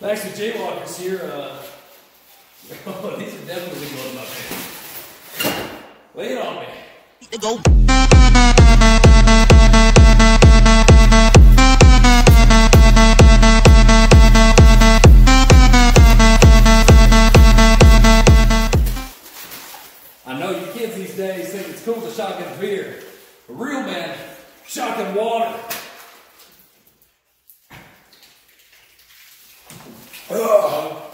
Thanks to J-Walkers here. Uh, these are definitely going my pants. Lay it on me. Go. I know you kids these days think it's cool to shotgun beer. A real man, shotgun water. Ah!